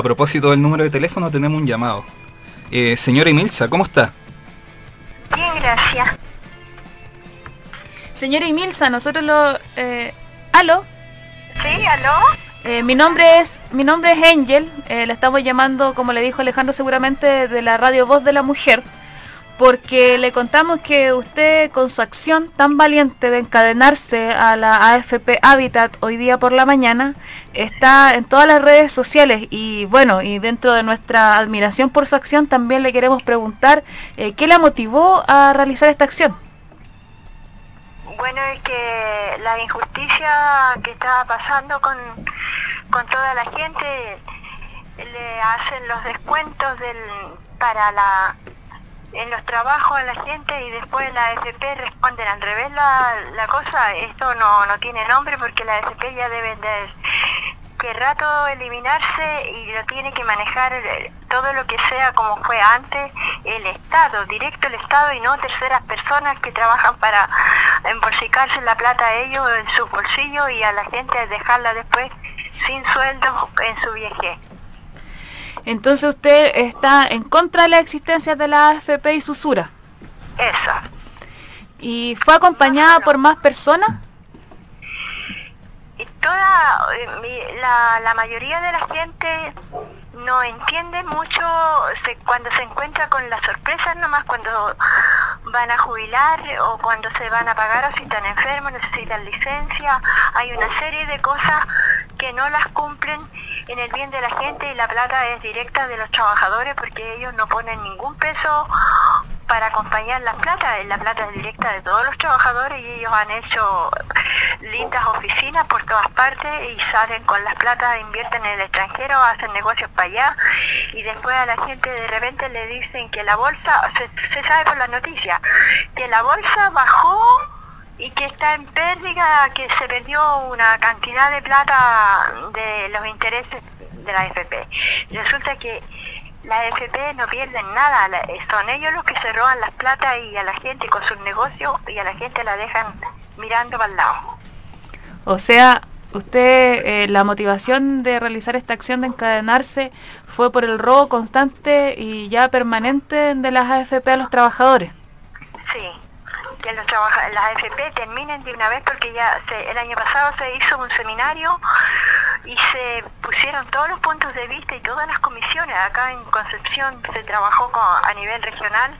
A propósito del número de teléfono, tenemos un llamado. Eh, señora Emilza, ¿cómo está? Bien, gracias. Señora Emilza, nosotros lo... Eh, ¿Aló? Sí, aló. Eh, mi nombre es mi nombre es Angel, eh, le estamos llamando, como le dijo Alejandro seguramente, de la radio Voz de la Mujer, porque le contamos que usted con su acción tan valiente de encadenarse a la AFP Habitat hoy día por la mañana, está en todas las redes sociales y bueno, y dentro de nuestra admiración por su acción también le queremos preguntar eh, qué la motivó a realizar esta acción. Bueno, es que la injusticia que está pasando con, con toda la gente, le hacen los descuentos del, para la en los trabajos a la gente y después la AFP responden al revés la, la cosa, esto no, no tiene nombre porque la AFP ya deben de que rato eliminarse y lo tiene que manejar todo lo que sea como fue antes el Estado, directo el Estado y no terceras personas que trabajan para embolsicarse la plata a ellos en su bolsillo y a la gente dejarla después sin sueldo en su viaje. Entonces usted está en contra de la existencia de la AFP y susura. Eso. ¿Y fue acompañada por más personas? Y toda, eh, la, la mayoría de la gente no entiende mucho se- cuando se encuentra con las sorpresas nomás cuando van a jubilar o cuando se van a pagar o si están enfermos, necesitan licencia. Hay una serie de cosas que no las cumplen en el bien de la gente y la plata es directa de los trabajadores porque ellos no ponen ningún peso para acompañar las plata, la plata es directa de todos los trabajadores y ellos han hecho lindas oficinas por todas partes y salen con las plata, invierten en el extranjero, hacen negocios para allá y después a la gente de repente le dicen que la bolsa, se, se sabe por las noticias, que la bolsa bajó y que está en pérdida, que se perdió una cantidad de plata de los intereses de la FP. Resulta que la FP no pierden nada, la- son ellos los que se roban las plata y a la gente con sus negocios y a la gente la dejan mirando para el lado. O sea, usted, eh, la motivación de realizar esta acción de encadenarse fue por el robo constante y ya permanente de las AFP a los trabajadores. Sí, que los las AFP terminen de una vez porque ya se- el año pasado se hizo un seminario y se pusieron todos los puntos de vista y todas las comisiones. Acá en Concepción se trabajó con- a nivel regional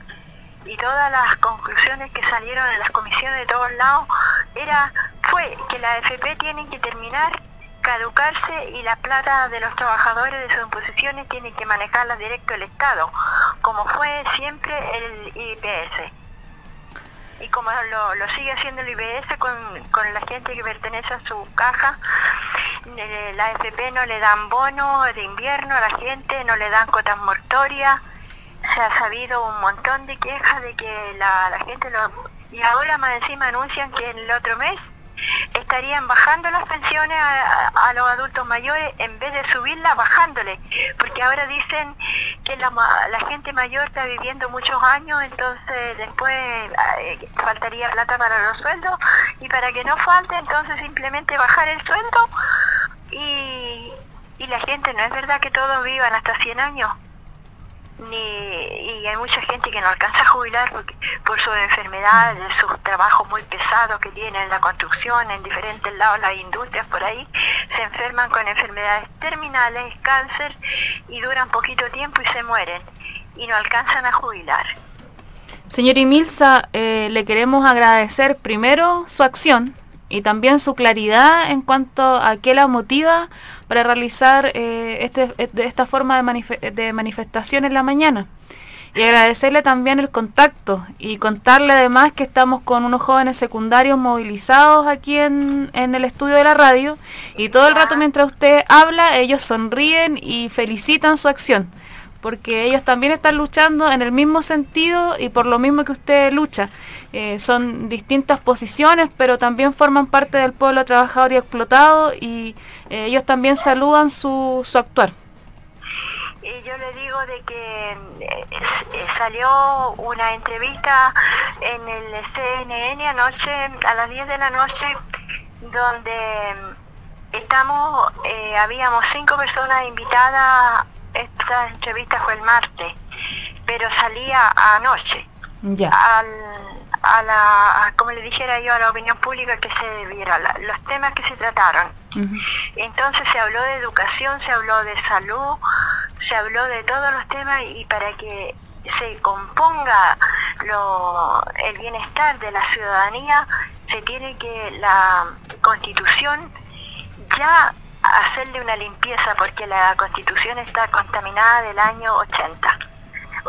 y todas las conclusiones que salieron de las comisiones de todos lados era fue que la AFP tiene que terminar caducarse y la plata de los trabajadores de sus imposiciones tienen que manejarla directo el Estado, como fue siempre el IPS y como lo, lo sigue haciendo el IBS con, con la gente que pertenece a su caja, eh, la AFP no le dan bono de invierno a la gente, no le dan cotas mortorias, se ha sabido un montón de quejas de que la, la gente lo... Y ahora más encima anuncian que el otro mes estarían bajando las pensiones a, a- a los adultos mayores en vez de subirlas, bajándole. Porque ahora dicen que la, la gente mayor está viviendo muchos años, entonces después eh, faltaría plata para los sueldos y para que no falte, entonces simplemente bajar el sueldo y, y la gente, no es verdad que todos vivan hasta 100 años ni y hay mucha gente que no alcanza a jubilar porque, por sus enfermedades, sus trabajos muy pesados que tienen en la construcción, en diferentes lados, las industrias por ahí, se enferman con enfermedades terminales, cáncer, y duran poquito tiempo y se mueren, y no alcanzan a jubilar. Señor Emilza, eh, le queremos agradecer primero su acción y también su claridad en cuanto a qué la motiva para realizar eh, este, eh, esta forma de, de manifestación en la mañana. Y agradecerle también el contacto y contarle además que estamos con unos jóvenes secundarios movilizados aquí en, en el estudio de la radio y todo el rato mientras usted habla ellos sonríen y felicitan su acción porque ellos también están luchando en el mismo sentido y por lo mismo que usted lucha. Eh, son distintas posiciones, pero también forman parte del pueblo trabajador y explotado y eh, ellos también saludan su, su actuar. Y yo le digo de que eh, salió una entrevista en el CNN anoche, a las 10 de la noche, donde estamos, eh, habíamos cinco personas invitadas, esta entrevista fue el martes, pero salía anoche. Ya. Al, a la, como le dijera yo, a la opinión pública que se viera los temas que se trataron. Entonces se habló de educación, se habló de salud, se habló de todos los temas y para que se componga lo, el bienestar de la ciudadanía, se tiene que la constitución ya hacerle una limpieza porque la constitución está contaminada del año 80,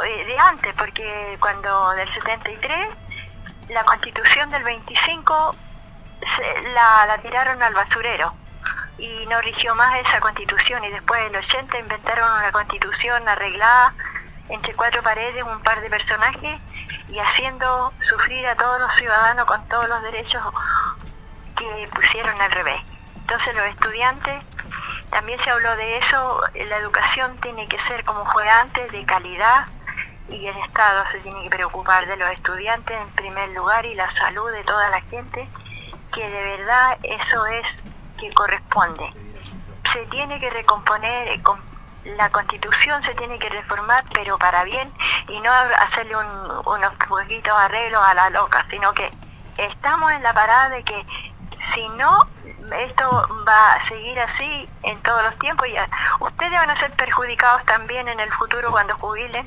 de antes, porque cuando del 73 la constitución del 25 la, la tiraron al basurero y no rigió más esa constitución y después del 80 inventaron una constitución arreglada entre cuatro paredes un par de personajes y haciendo sufrir a todos los ciudadanos con todos los derechos que pusieron al revés. Entonces los estudiantes, también se habló de eso, la educación tiene que ser como fue antes, de calidad, y el Estado se tiene que preocupar de los estudiantes en primer lugar y la salud de toda la gente, que de verdad eso es que corresponde. Se tiene que recomponer, eh, la constitución se tiene que reformar, pero para bien, y no hacerle unos poquitos arreglos a la loca, sino que estamos en la parada de que si no, esto va a seguir así en todos los tiempos y ustedes van a ser perjudicados también en el futuro cuando jubilen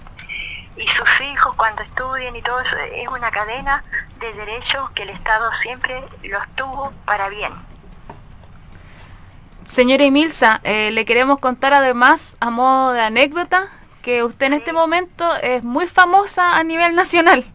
y sus hijos cuando estudien y todo eso, es una cadena de derechos que el Estado siempre los tuvo para bien. Señora Emilsa, eh, le queremos contar además, a modo de anécdota, que usted en este momento es muy famosa a nivel nacional.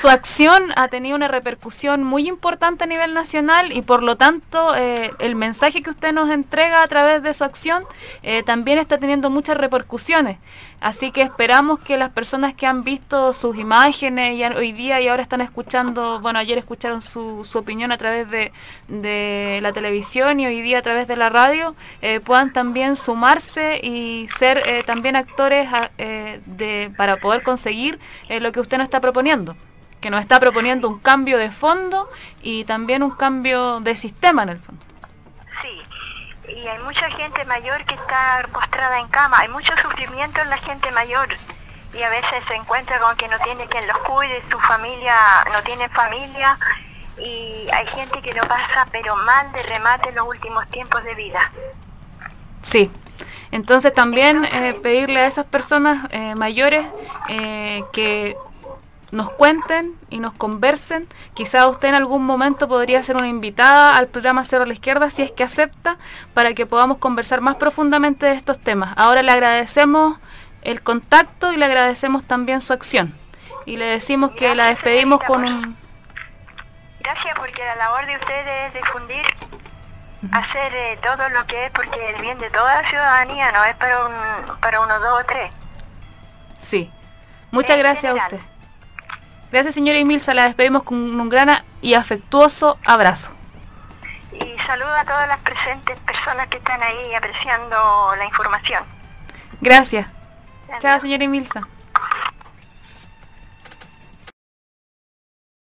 Su acción ha tenido una repercusión muy importante a nivel nacional y por lo tanto eh, el mensaje que usted nos entrega a través de su acción eh, también está teniendo muchas repercusiones. Así que esperamos que las personas que han visto sus imágenes y hoy día y ahora están escuchando, bueno, ayer escucharon su, opinión a través de, la televisión y hoy día a través de la radio, eh, puedan también sumarse y ser también actores eh, de, para poder conseguir lo que usted nos está proponiendo que nos está proponiendo un cambio de fondo y también un cambio de sistema en el fondo y hay mucha gente mayor que está postrada en cama, hay mucho sufrimiento en la gente mayor y a veces se encuentra con que no tiene quien los cuide, su familia no tiene familia y hay gente que lo pasa pero mal de remate en los últimos tiempos de vida. Sí, entonces también eh, pedirle a esas personas eh, mayores eh, que nos cuenten y nos conversen. Quizá usted en algún momento podría ser una invitada al programa Cero a la Izquierda si es que acepta para que podamos conversar más profundamente de estos temas. Ahora le agradecemos el contacto y le agradecemos también su acción. Y le decimos que la despedimos con un... Gracias porque la labor de ustedes es difundir, hacer eh, todo lo que es porque el bien de toda la ciudadanía, no es para, un, para uno, dos o tres. Sí. Muchas gracias a usted. Gracias, señora Emilsa. La despedimos con un gran y afectuoso abrazo. Y saludo a todas las presentes personas que están ahí apreciando la información. Gracias. Chao, señora Emilsa.